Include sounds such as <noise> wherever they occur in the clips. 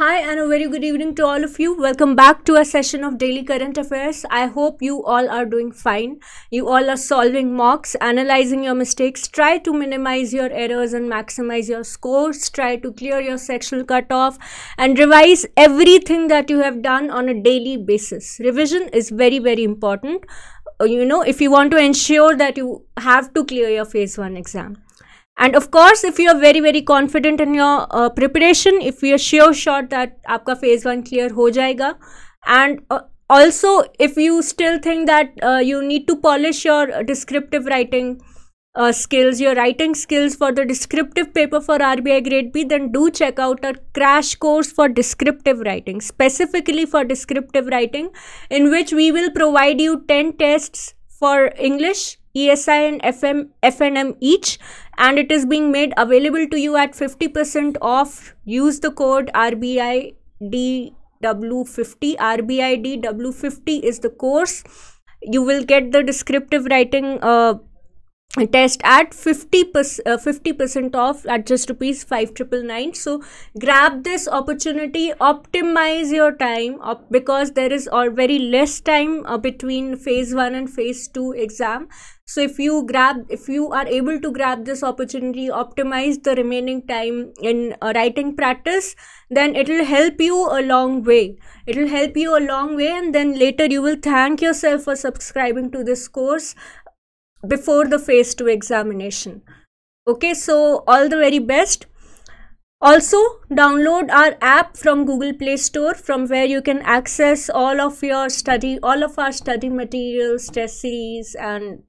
Hi, and a very good evening to all of you. Welcome back to a session of Daily Current Affairs. I hope you all are doing fine. You all are solving mocks, analyzing your mistakes. Try to minimize your errors and maximize your scores. Try to clear your sectional cutoff and revise everything that you have done on a daily basis. Revision is very, very important. Uh, You know, if you want to ensure that you have to clear your phase one exam and of course if you are very very confident in your uh, preparation if you are sure shot that aapka phase 1 clear ho jayega and uh, also if you still think that uh, you need to polish your descriptive writing skills your writing skills for the descriptive paper for RBI grade B then do check out our crash course for descriptive writing specifically for descriptive writing in which we will provide you 10 tests for English ESI and FM, FNM each and it is being made available to you at 50% off. Use the code RBIDW50. RBIDW50 is the course. You will get the descriptive writing uh, test at 50 uh, 50% off at just rupees 5999 so grab this opportunity optimize your time because there is all very less time uh, between phase 1 and phase 2 exam. So if you grab if you are able to grab this opportunity optimize the remaining time in uh, writing practice then it will help you a long way. It will help you a long way and then later you will thank yourself for subscribing to this course before the phase 2 examination. Okay so all the very best. Also download our app from google play store from where you can access all of your study all of our study materials test series and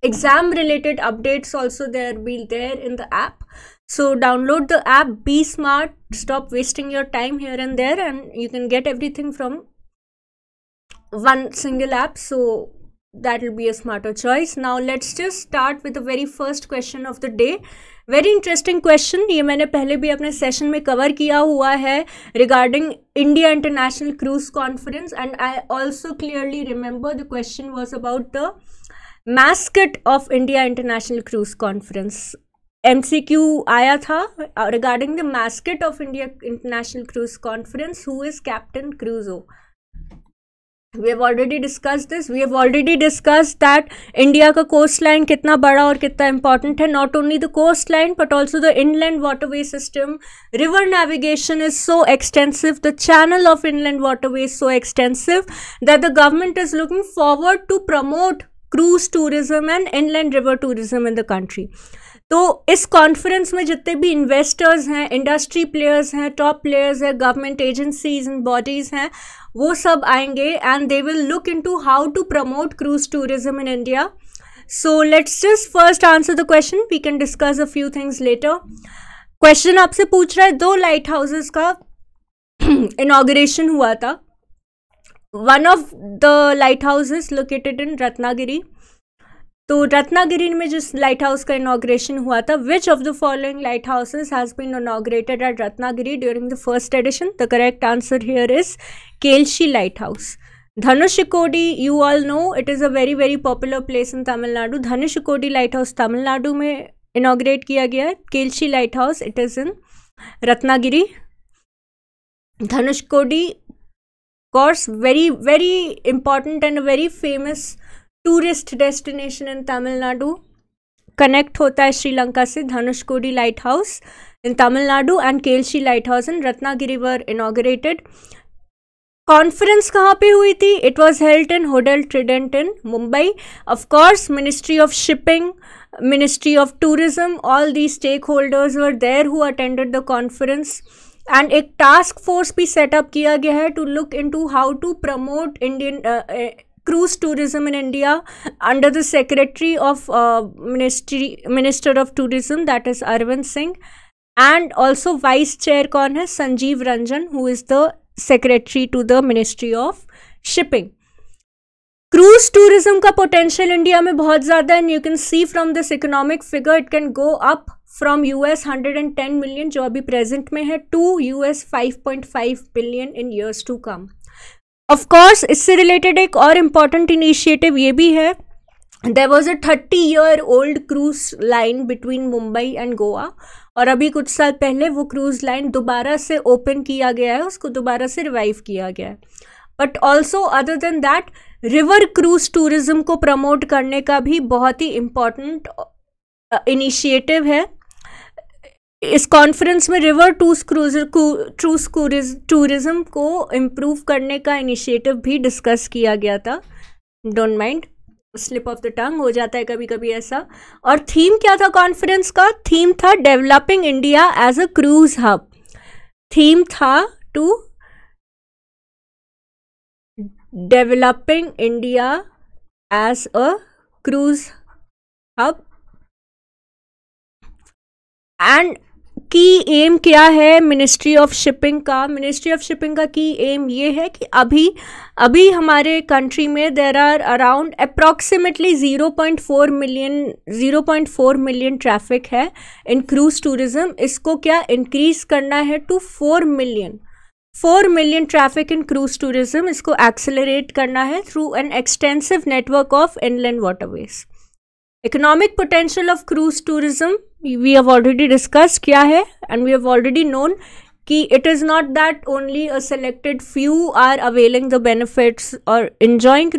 exam related updates also there will be there in the app. So download the app be smart stop wasting your time here and there and you can get everything from one single app. So that will be a smarter choice. Now, let's just start with the very first question of the day. Very interesting question ये मैंने पहले भी अपने session में cover किया हुआ है regarding India international cruise conference and I also clearly remember the question was about the mascot of India international cruise conference M C Q आया था regarding the mascot of India international cruise conference who is captain Cruzo we have already discussed this we have already discussed that india का coast line कितना बड़ा और कितना important है not only the coast line but also the inland waterway system river navigation is so extensive the channel of inland waterway is so extensive that the government is looking forward to promote cruise tourism and inland river tourism in the country तो इस conference में जितने भी investors हैं industry players हैं top players हैं government agencies and bodies हैं वो सब आएँगे and they will look into how to promote cruise tourism in India so let's just first answer the question we can discuss a few things later question आपसे पूछ रहा है, दो lighthouses का <clears throat> इनाग्रेशन हुआ था. One of the lighthouses located in Ratnagiri तो रत्नागिरी में जिस लाइट हाउस का इनाग्रेशन हुआ था which of the following lighthouses has been inaugurated at Ratnagiri during the first edition the correct answer here is Kelshi lighthouse Dhanushkodi you all know it is a very very popular place in Tamil Nadu Dhanushkodi lighthouse Tamil Nadu में inaugurate किया गया है. Kelshi lighthouse it is in Ratnagiri Dhanushkodi very very important and a very famous tourist destination in Tamil Nadu connect होता है श्रीलंका से Dhanushkodi lighthouse in Tamil Nadu and Kelshi lighthouse in Ratnagiri were inaugurated conference कहाँ पे हुई थी? It was held in hotel Trident in Mumbai of course ministry of shipping ministry of tourism all the stakeholders were there who attended the conference and एक task force भी set up किया गया है to look into how to promote Indian cruise tourism in India under the Secretary of uh, Ministry Minister of Tourism that is Arvind Singh and also Vice Chair कौन है Sanjeev Ranjan who is the Secretary to the Ministry of Shipping. Cruise tourism का potential India में बहुत ज़्यादा है you can see from this economic figure it can go up from U S hundred and ten million जो अभी present में है to U S five point five billion in years to come Of course इससे related एक और important initiative ये भी है. There was a thirty year old cruise line between Mumbai and Goa और अभी कुछ साल पहले वो क्रूज़ लाइन दोबारा से ओपन किया गया है, उसको दोबारा से रिवाइव किया गया है. But also other than that river cruise tourism को प्रमोट करने का भी बहुत ही इंपॉर्टेंट इनिशिएटिव है. इस कॉन्फ्रेंस में रिवर टूस क्रूजर ट्रूस टूरिज़्म को इम्प्रूव करने का इनिशिएटिव भी डिस्कस किया गया था। Don't mind slip of the tongue हो जाता है कभी कभी ऐसा। और थीम क्या था कॉन्फ्रेंस का? थीम था developing India as a cruise hub theme था to developing India as a cruise hub and key aim क्या है? मिनिस्ट्री ऑफ़ शिपिंग का। मिनिस्ट्री ऑफ़ शिपिंग का की एम ये है कि अभी अभी हमारे कंट्री में there are around approximately zero point four million zero point four million traffic है इन क्रूज टूरिज़्म इसको क्या इंक्रीज करना है to four million four million traffic in cruise tourism इसको एक्सेलरेट करना है through an extensive network of inland waterways economic potential of cruise tourism we have already discuss किया है and we have already known कि it is not that only a selected few are availing the benefits और enjoying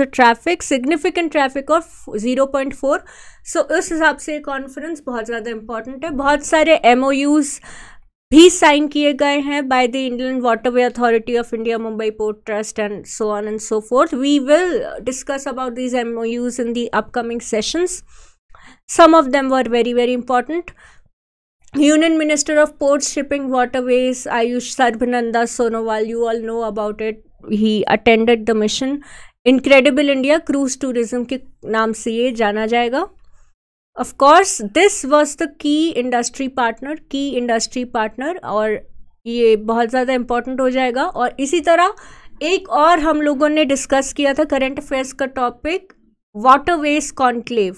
a traffic significant traffic of zero point four so उस हिसाब से conference बहुत ज़्यादा important है बहुत सारे एम ओ यूज़ भी साइन किए गए हैं by the Indian waterway authority of India Mumbai port trust and so on and so forth we will discuss about these M in the upcoming sessions some of them were very very important union minister of port shipping waterways AYUSH Sarbananda Sonowal you all know about it he attended the mission incredible India cruise tourism के नाम से ये जाना जाएगा। Of course, this was the key industry partner, key industry partner, और ये बहुत ज़्यादा इम्पोर्टेंट हो जाएगा। और इसी तरह एक और हम लोगों ने डिस्कस किया था करंट अफेयर्स का टॉपिक वाटरवेज कॉन्क्लेव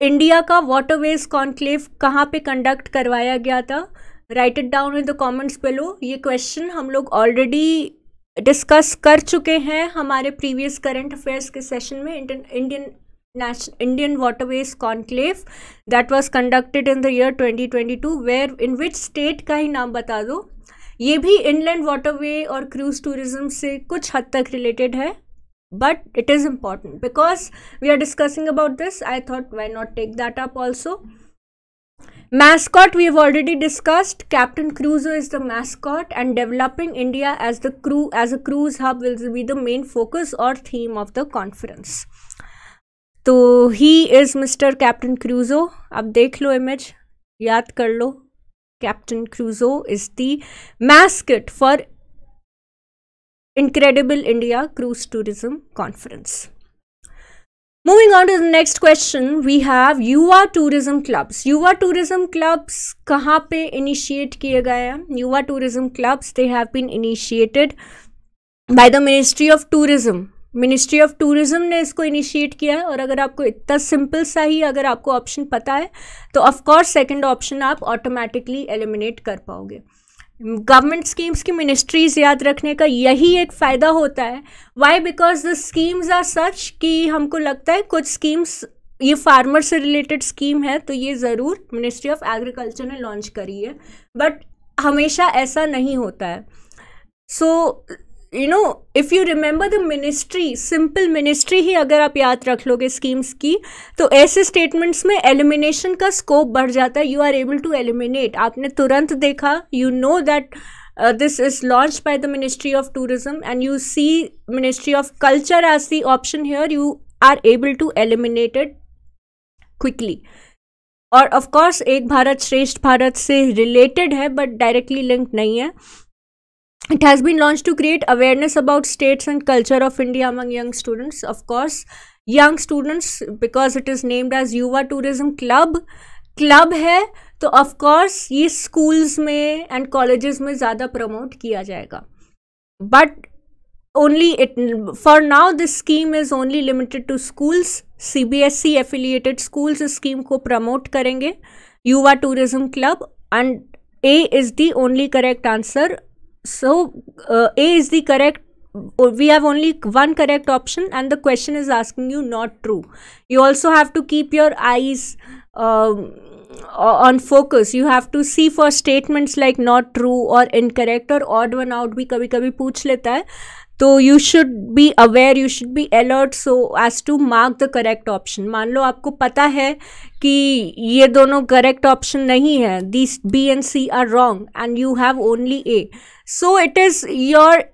इंडिया का वाटरवेज कॉन्क्लेव कहाँ पे कंडक्ट करवाया गया था? Write it down in the comments below ये क्वेश्चन हम लोग ऑलरेडी डिस्कस कर चुके हैं हमारे प्रीवियस करंट अफेयर्स के सेशन में Indian Indian waterways conclave that was conducted in the year 2022 where in which state का ही नाम बता दो ये भी इनलैंड वाटरवे और क्रूज टूरिज्म से कुछ हद तक रिलेटेड है but it is important because we are discussing about this i thought why not take that up also mascot we have already discussed captain cruiser is the mascot and developing india as the crew as a cruise hub will be the main focus or theme of the conference तो he is mister captain Cruzo आप देख लो image याद कर लो. Captain Cruzo is the mascot for incredible India cruise tourism conference moving on to the next question we have Yuva tourism clubs Yuva tourism clubs कहाँ पे initiate किए गए हैं? Yuva tourism clubs they have been initiated by the ministry of tourism ministry of tourism ने इसको initiate किया है और अगर आपको इतना सिंपल सा ही अगर आपको ऑप्शन पता है तो ऑफकोर्स सेकेंड ऑप्शन आप ऑटोमेटिकली एलिमिनेट कर पाओगे। गवर्नमेंट स्कीम्स की मिनिस्ट्रीज याद रखने का यही एक फ़ायदा होता है। Why because the schemes are such कि हमको लगता है कुछ स्कीम्स ये फार्मर से रिलेटेड स्कीम है तो ये ज़रूर मिनिस्ट्री ऑफ़ एग्रीकल्चर ने लॉन्च करी है। बट हमेशा ऐसा नहीं होता है। So so, you know if you remember the ministry simple ministry ही अगर आप याद रख लोगे स्कीम्स की तो ऐसे स्टेटमेंट्स में एलिमिनेशन का स्कोप बढ़ जाता है। You are able to eliminate आपने तुरंत देखा you know that this is launch by the ministry of tourism and you see ministry of culture as the option here you are able to eliminated quickly और of course Ek Bharat Shreshtha Bharat से related है but directly link नहीं है। it has been launched to create awareness about states and culture of india among young students of course young students because it is named as yuva tourism club club है तो of course ये schools में and colleges में ज़्यादा promote किया जाएगा but only it for now this scheme is only limited to schools C B S E affiliated schools इस scheme को प्रमोट करेंगे Yuva tourism club and A is the only correct answer So uh, A is the correct we have only one correct option and the question is asking you not true. You also have to keep your eyes um, on focus. You have to see for statements like not true or incorrect or odd one out. Bhi kabhi kabhi pooch leta hai. तो you should be aware you should be alert so as to mark the correct option मान लो आपको पता है कि ये दोनों correct option नहीं है this B and C are wrong and you have only A so it is your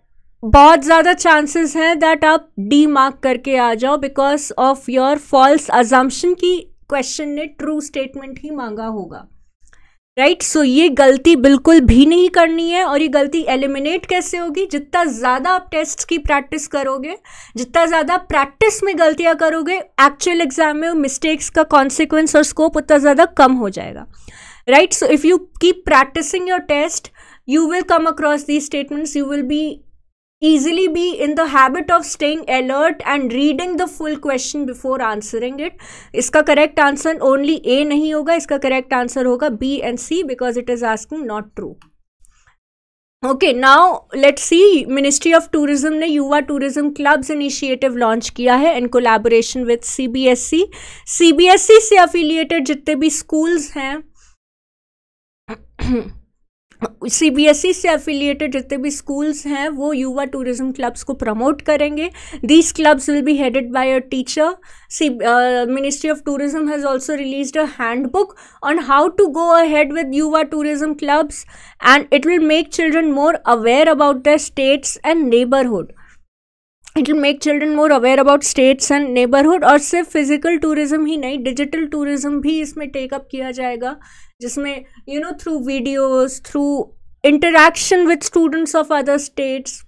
बहुत ज़्यादा चांसेस हैं दैट आप डी मार्क करके आ जाओ because of your false assumption की क्वेश्चन ने ट्रू स्टेटमेंट ही मांगा होगा। Right right? सो so, ये गलती बिल्कुल भी नहीं करनी है और ये गलती एलिमिनेट कैसे होगी? जितना ज़्यादा आप टेस्ट की प्रैक्टिस करोगे, जितना ज़्यादा प्रैक्टिस में गलतियाँ करोगे एक्चुअल एग्ज़ाम में मिस्टेक्स का कॉन्सिक्वेंस और स्कोप उतना ज़्यादा कम हो जाएगा। Right so if you keep practicing your test you will come across these statements you will be easily be in the habit of staying alert and reading the full question before answering it iska correct answer only a nahi hoga iska correct answer hoga b and c because it is asking not true okay now let's see ministry of tourism ne yuva tourism clubs initiative launch kiya hai in collaboration with cbsc cbsc se affiliated जितने भी schools hain <clears throat> C B S E से affiliated जितने भी schools हैं, वो Yuva tourism clubs को promote करेंगे। These clubs will be headed by a teacher see ministry of tourism has also release a handbook on how to go ahead with Yuva tourism clubs and it will make children more aware about the states and neighbourhood it will make children more aware about states and neighbourhood और सिर्फ़ physical tourism ही नहीं digital tourism भी इसमें take up किया जाएगा, जिसमें you know through videos through interaction with students of other states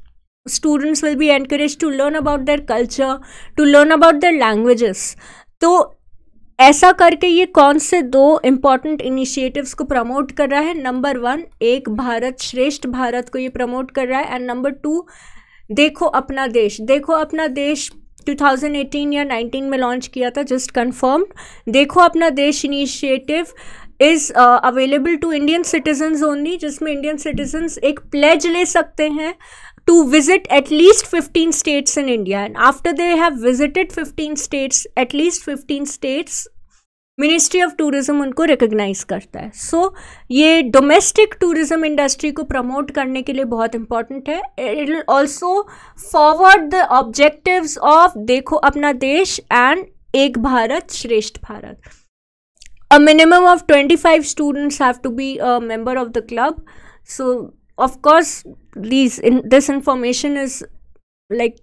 students will be encourage to learn about their culture to learn about their languages तो ऐसा करके ये कौन से दो इंपॉर्टेंट इनिशिएटिव्स को प्रमोट कर रहा है? नंबर वन एक भारत श्रेष्ठ भारत को ये प्रमोट कर रहा है and number two Dekho Apna देश, देखो अपना देश 2018 या 19 में लॉन्च किया था just confirm Dekho Apna Desh initiative is available to Indian citizens only जिसमें इंडियन सिटीजन्स एक प्लेज ले सकते हैं to visit at least fifteen states in India and after they have visited fifteen states at least fifteen states ministry of tourism उनको recognise करता है। So so, ये domestic tourism industry को promote करने के लिए बहुत इंपॉर्टेंट है। It also forward the objective of Dekho Apna Desh and Ek Bharat Shreshtha Bharat. A minimum of twenty five students have to be a member of the club so of course these in this information is like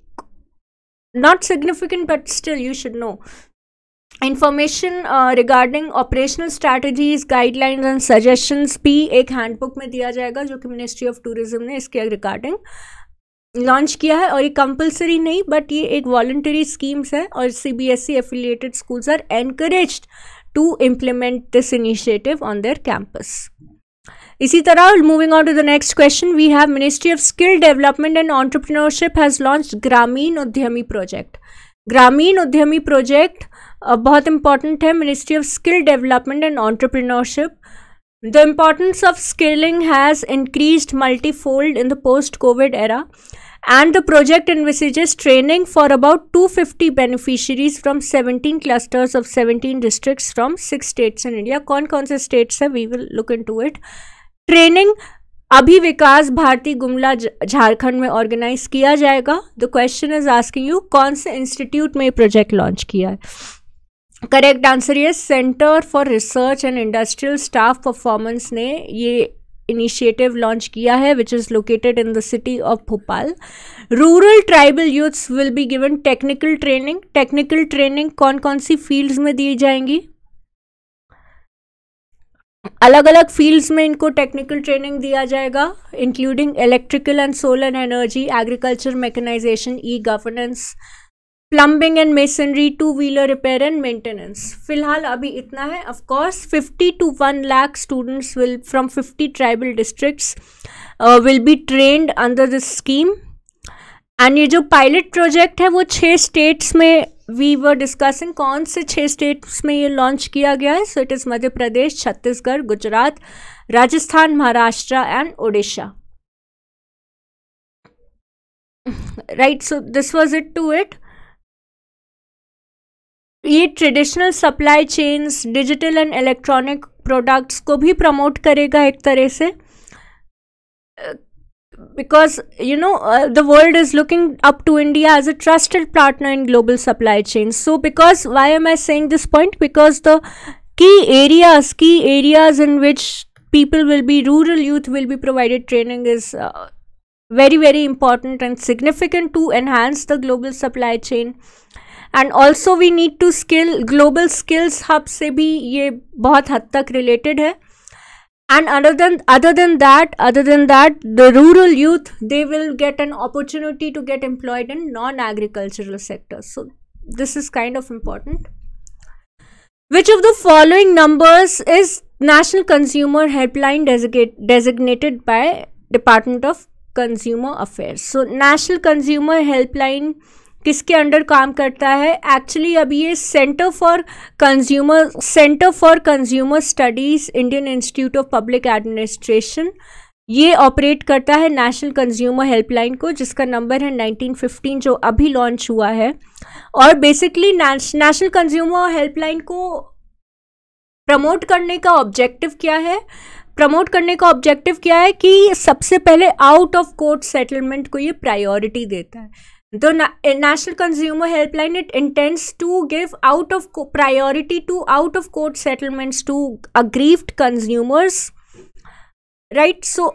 not significant but still you should know information regarding operational strategies guidelines and suggestions भी एक handbook में दिया जाएगा, जो कि ministry of tourism ने इसके regarding launch किया है। और ये कंपलसरी नहीं बट ये एक वॉल्टरी स्कीम्स है और C B S E affiliated school are encourage to implement this initiative on their campus इसी तरह moving on to the next question we have ministry of skill development and entrepreneurship has launch Grameen Udyami project Grameen Udyami project बहुत important है ministry of skill development and entrepreneurship The importance of skilling has increased multifold in the post COVID era and the project envisages training for about 250 beneficiaries from 17 clusters of 17 districts from 6 states in India. कौन कौन से states है we will look into it. Training अभी विकास भारती गुमला झारखंड में organise किया जाएगा the question is asking you कौन से इंस्टीट्यूट में प्रोजेक्ट लॉन्च किया है करेक्ट आंसर ये centre for research and industrial staff performance ने ये इनिशिएटिव लॉन्च किया है which is located in the city of Bhopal rural tribal youths will be given technical training technical training कौन कौन सी फील्ड्स में दी जाएँगी? अलग अलग फील्ड्स में इनको टेक्निकल ट्रेनिंग दिया जाएगा including electrical and solar energy agriculture mechanisation e governance plumbing and masonry two wheeler repair and maintenance फ़िलहाल अभी इतना है। Of course fifty two one lakh students will from fifty tribal districts will be trained under this scheme and ये जो pilot project है, वो छः states में वी वर डिस्कसिंग कौन से छः स्टेट्स में ये लॉन्च किया गया है। So it is Madhya Pradesh Chhattisgarh Gujarat Rajasthan Maharashtra and Odisha right so this was it to it ये traditional supply chains digital and electronic products को भी प्रमोट करेगा एक तरह से। Because you know the world is looking up to India as a trusted partner in global supply chains so because why am I saying this point because the key areas key areas in which people will be rural youth will be provided training is very very important and significant to enhance the global supply chain and also we need to skill global skills had tak related hai and other than other than that other than that the rural youth they will get an opportunity to get employed in non agricultural sectors. So this is kind of important. Which of the following numbers is national consumer helpline designate, designated by department of consumer affairs? So national consumer helpline किसके under काम करता है? Actually अभी ये centre for consumer centre for consumer studies Indian institute of public administration ये operate करता है national consumer helpline को, जिसका नंबर है 1915 जो अभी लॉन्च हुआ है। और बेसिकली नेशनल कंज्यूमर हेल्पलाइन को प्रमोट करने का ऑब्जेक्टिव क्या है? प्रमोट करने का ऑब्जेक्टिव क्या है कि सबसे पहले आउट ऑफ़ कोर्ट सेटलमेंट को ये प्रायोरिटी देता है। The Na National Consumer Helpline it intends to give out of priority to out of court settlements to consumers. Right, so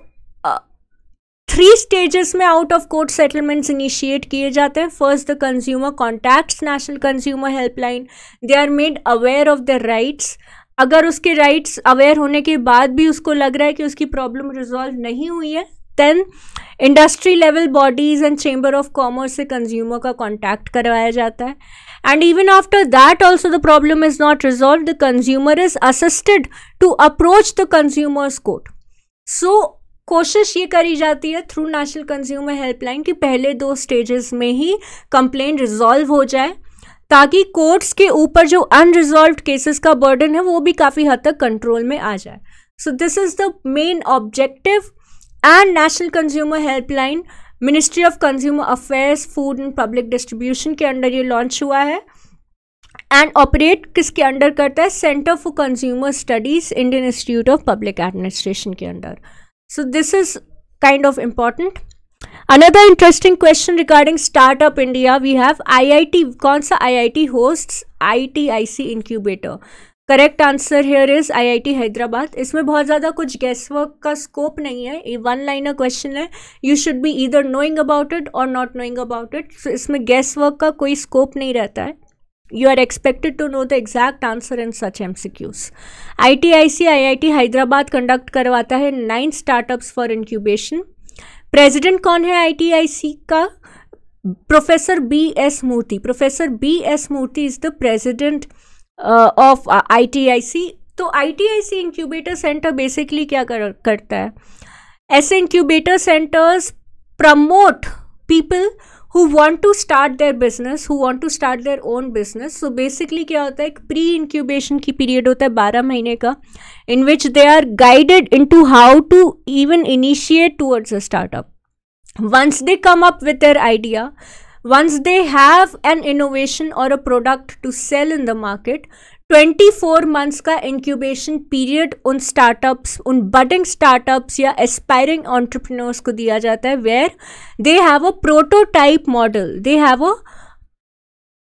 three stages में out of court settlements initiate किए जाते हैं. First the consumer contacts national consumer helpline they are made aware of the rights अगर उसके rights aware होने के बाद भी उसको लग रहा है कि उसकी प्रॉब्लम रिजॉल्व नहीं हुई है then industry level bodies and chamber of commerce से कंज्यूमर का कॉन्टैक्ट करवाया जाता है. And even after that also the problem is not resolve the consumer is assisted to approach the consumers court so कोशिश ये करी जाती है थ्रू नेशनल कंज्यूमर हेल्पलाइन कि पहले दो स्टेजेस में ही कंप्लेन रिजॉल्व हो जाए, ताकि कोर्ट्स के ऊपर जो अनरिजॉल्व केसेस का बर्डन है, वो भी काफ़ी हद तक कंट्रोल में आ जाए. So this is the main objective and national consumer helpline ministry of consumer affairs food and public distribution के अंडर ये लॉन्च हुआ है। एंड ऑपरेट किसके अंडर करता है? Centre for consumer studies Indian institute of public administration के under so this is kind of important another interesting question regarding startup India we have IIT कौन सा IIT hosts ITIC incubator correct answer here is IIT Hyderabad इसमें बहुत ज़्यादा कुछ guess work का scope नहीं है। ये वन लाइनर क्वेश्चन है। You should be either knowing about it और not knowing about it so इसमें गेस वर्क का कोई स्कोप नहीं रहता है। You are expected to know the exact answer in such M C Qs I T I C I I T Hyderabad conduct करवाता है nine startups for incubation president कौन है आई टी आई सी का? Professor B S Murthy professor B S Murthy is the president of I T I C तो I T I C incubator centre basically क्या कर, करता है? ऐसे incubator centres promote people who want to start their business who want to start their own business so basically क्या होता है? एक प्री इंक्यूबेशन की पीरियड होता है बारह महीने का in which they are guided in to how to even initiate towards a startup once they come up with their idea once they have an innovation or a product to sell in the market 24 months का incubation period उन startups उन budding startups या aspiring entrepreneurs को दिया जाता है where they have a prototype model they have a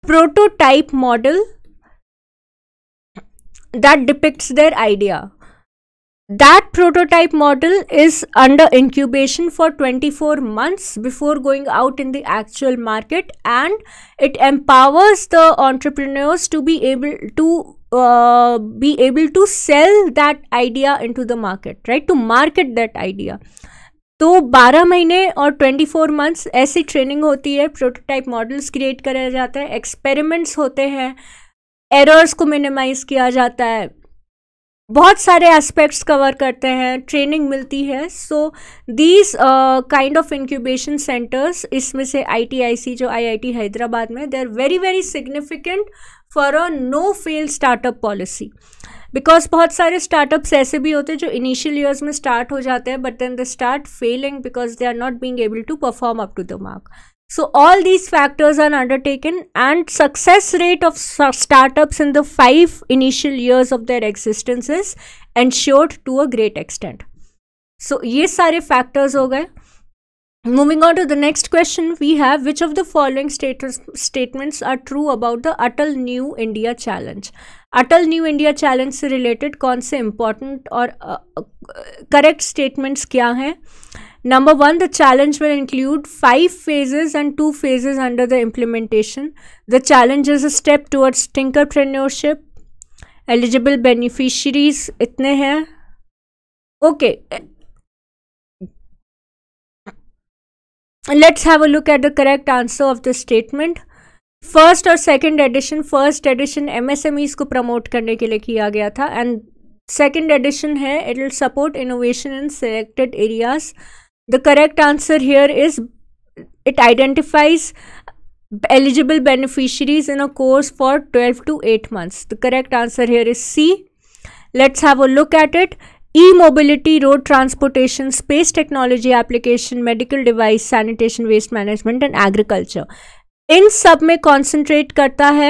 prototype model that depicts their idea that prototype model is under incubation for 24 months before going out in the actual market and it empowers the entrepreneurs to be able to uh, be able to sell that idea into the market right to market that idea तो 12 महीने और 24 months ऐसी training होती है prototype models create कराया जाता है experiments होते हैं एरर्स को मिनिमाइज किया जाता है बहुत सारे एस्पेक्ट्स कवर करते हैं ट्रेनिंग मिलती है so these kind of incubation centres इसमें से आईटीआईसी जो आईआईटी हैदराबाद में they are very very significant for a no fail startup policy because बहुत सारे स्टार्टअप्स ऐसे भी होते हैं जो इनिशियल ईयर्स में स्टार्ट हो जाते हैं but then they start failing because they are not being able to perform up to the mark So all these factors are undertaken and success rate of startups in the five initial years of their existence is ensured to a great extent. So ये सारे factors हो गए Moving on to the next question, we have which of the following status, statements are true about the Atal New India Challenge? Atal New India Challenge से related कौन से important और uh, uh, correct statements क्या हैं? Number one, the challenge will include five phases and two phases under the implementation. The challenge is a step towards tinkerpreneurship. Eligible beneficiaries इतने हैं. Okay. let's have a look at the correct answer of this statement first और second edition first edition MSMEs को promote करने के लिए किया गया था एंड सेकंड एडिशन है it will support innovation in selected areas The correct answer here is it identifies eligible beneficiaries in a course for 12 to 8 months. The correct answer here is C. Let's have a look at it. e-mobility road transportation space technology application medical device sanitation waste management and agriculture इन सब में concentrate करता है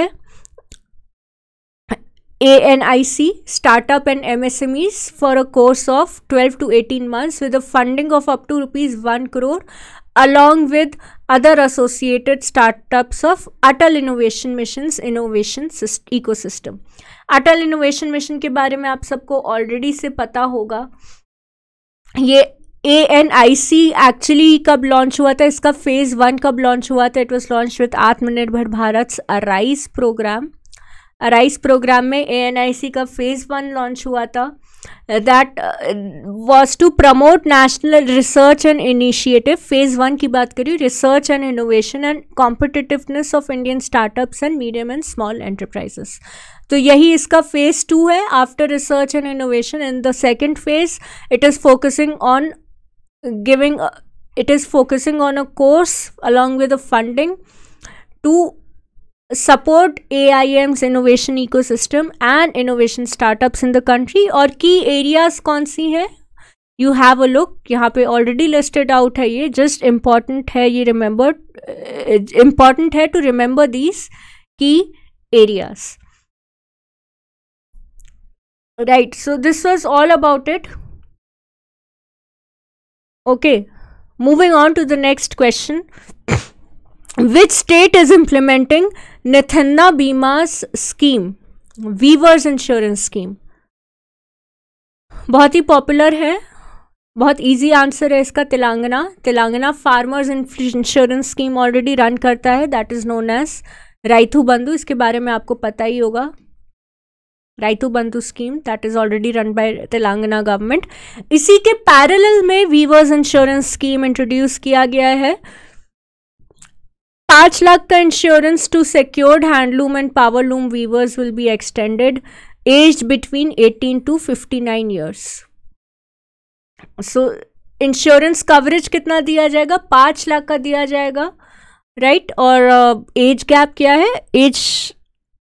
ANIC startup and MSMEs for a course of 12 to 18 months with a funding of up to rupees 1 crore along with other associated startups of Atal Innovation Mission's innovation ecosystem. Atal innovation mission के बारे में आप सबको already से पता होगा ये A N I C actually कब लॉन्च हुआ था इसका फ़ेज़ वन कब लॉन्च हुआ था it was launch with Aatmanirbhar Bharat ARISE programme ARISE programme में ए का फ़ेज़ वन लॉन्च हुआ था। That was to promote national research and initiative phase one की बात करी research and innovation and competitiveness of Indian startups and medium and small enterprises तो यही इसका फ़ेज़ टू है। After research and innovation in the second phase it is focusing on giving it is focusing on a course along with funding to support AIM's innovation ecosystem and innovation startups in the country और की areas कौन सी हैं you have a look यहाँ पे already listed out है ये just important है ये रिमेंबर इम्पॉर्टेंट है to remember these key areas right so this was all about it okay moving on to the next question Which state is implementing Nithanna Bima's scheme? Weavers insurance scheme. बहुत ही popular है। बहुत easy answer है इसका Telangana. Telangana farmers insurance scheme already run करता है। That is known as Rythu Bandhu इसके बारे में आपको पता ही होगा। Rythu Bandhu scheme that is already run by Telangana government इसी के पैरेलल में वीवर्स इंश्योरेंस स्कीम इंट्रोड्यूस किया गया है। पाँच लाख का insurance to secured handloom and powerloom weavers will be extended age between 18 to 59 years so insurance coverage कितना दिया जाएगा? पाँच लाख का दिया जाएगा राइट right? और एज uh, गैप क्या है? एज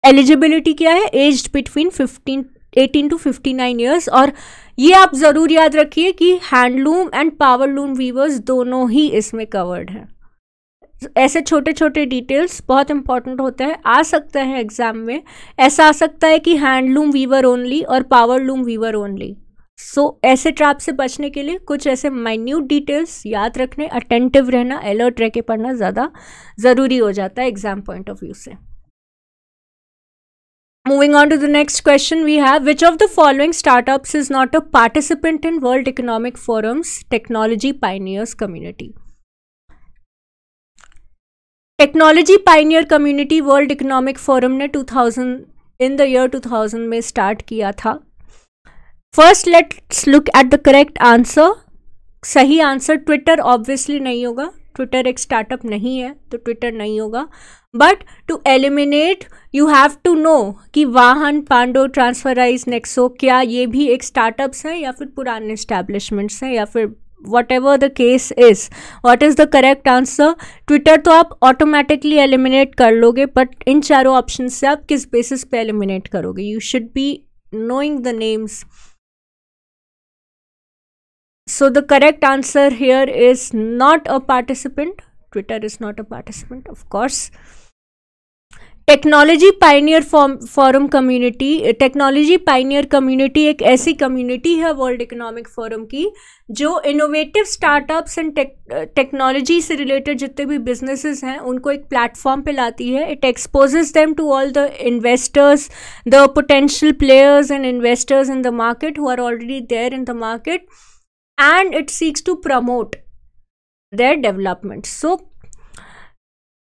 एलिजिबिलिटी क्या है? Age between fifteen eighteen to fifty nine years और ये आप ज़रूर याद रखिए कि हैंडलूम एंड पावरलूम वीवर्स दोनों ही इसमें कवर्ड हैं। ऐसे छोटे छोटे डिटेल्स बहुत इंपॉर्टेंट होते हैं। आ सकते हैं एग्ज़ाम में। ऐसा आ सकता है कि हैंडलूम वीवर ओनली और powerloom weaver only so so, ऐसे ट्रैप से बचने के लिए कुछ ऐसे माइन्यूट डिटेल्स याद रखने अटेंटिव रहना अलर्ट रह के पढ़ना ज़्यादा ज़रूरी हो जाता है एग्ज़ाम पॉइंट ऑफ़ व्यू से। Moving on to the next question we have which of the following startups is not a participant in World Economic Forum's Technology Pioneers Community? Technology pioneer community world economic forum ने 2000 in the year 2000 में start किया था। First, let's look at the correct answer. सही answer Twitter obviously नहीं होगा। Twitter एक startup नहीं है तो ट्विटर नहीं होगा। But to eliminate, you have to know कि वाहन, पांडो ट्रांसफराइज नेक्सो, क्या ये भी एक स्टार्टअप्स हैं या फिर पुराने स्टैब्लिशमेंट्स हैं या फिर whatever the case is what is the correct answer Twitter तो आप ऑटोमेटिकली एलिमिनेट कर लोगे बट इन चारों ऑप्शन से आप किस बेसिस पे एलिमिनेट करोगे? You should be knowing the names so the correct answer here is not a participant Twitter is not a participant of course technology pioneer forum community, technology pioneer community एक ऐसी community है world economic forum की, जो innovative startups and technology से related जितने भी businesses हैं, उनको एक प्लेटफॉर्म पे लाती है। It exposes them to all the investors the potential players and investors in the market who are already there in the market and it seeks to promote their development. So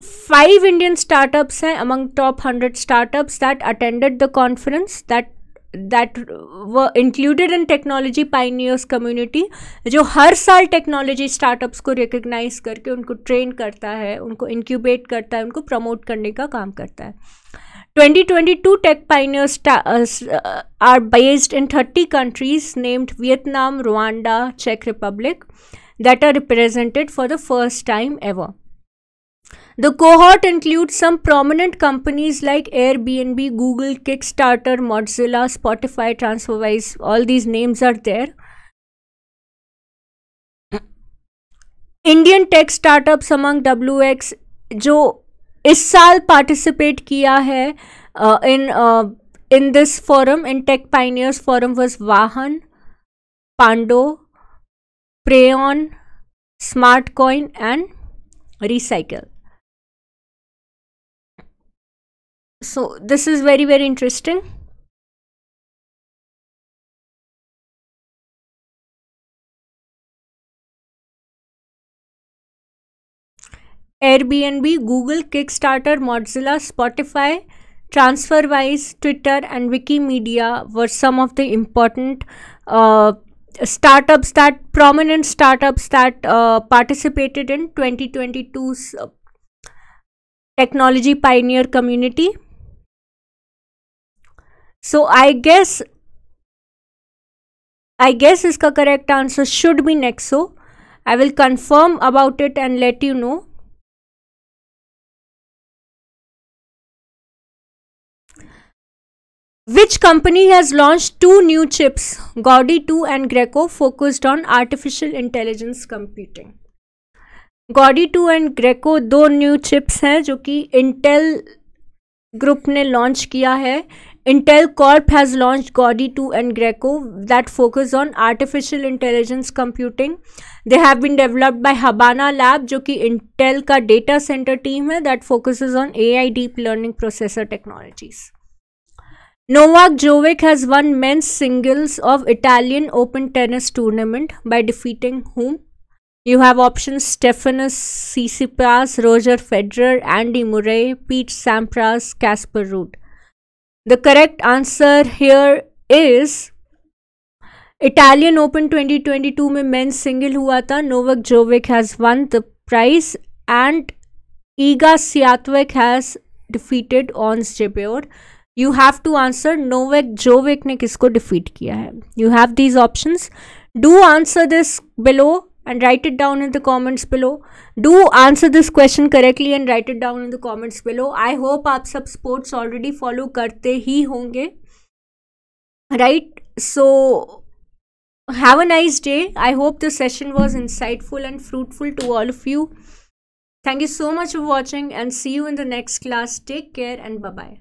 five Indian startups हैं among top hundred startups that attended the conference that that were included in technology pioneers community जो हर साल technology startups को recognise करके उनको train करता है, उनको इंक्यूबेट करता है, उनको प्रमोट करने का काम करता है। 2022 tech pioneers are based in 30 countries named Vietnam Rwanda check Republic that are represented for the first time ever The cohort includes some prominent companies like Airbnb, Google, Kickstarter, Mozilla, Spotify, TransferWise. All these names are there. Indian tech startups among W X जो इस साल participate किया है in in this forum in tech pioneers forum was Vahan Pando PRAN smart coin and recycle So this is very very interesting Airbnb, Google, Kickstarter, Mozilla, Spotify, TransferWise, Twitter, and Wikimedia were some of the important uh, startups that prominent startups that uh, participated in 2022's uh, technology pioneer community. So I guess I guess iska correct answer should be Nexo. I will confirm about it and let you know. Which company has launched two new chips, Gaudi 2 and Greco, focused on artificial intelligence computing? Gaudi 2 and Greco दो new chips हैं जो कि Intel group ने launch किया है Intel Corp has launched Gaudi 2 and Greco that focus on artificial intelligence computing. They have been developed by Habana Lab, जो कि Intel का data center team है that focuses on AI deep learning processor technologies. Novak Djokovic has won men's singles of Italian Open tennis tournament by defeating whom? You have options Stefanos Tsitsipas, Roger Federer, Andy Murray, Pete Sampras, Casper Ruud. The correct answer here is Italian Open 2022 में mains single हुआ था। Novak Djokovic has won the prize and Iga Swiatek has defeated Ons Jabeur you have to answer Novak Djokovic ने किसको defeat किया है। You have these options do answer this below and write it down in the comments below. Do answer this question correctly and write it down in the comments below. I hope आप सब sports already follow करते ही होंगे. Right? So have a nice day. I hope the session was insightful and fruitful to all of you. Thank you so much for watching and see you in the next class. Take care and bye-bye.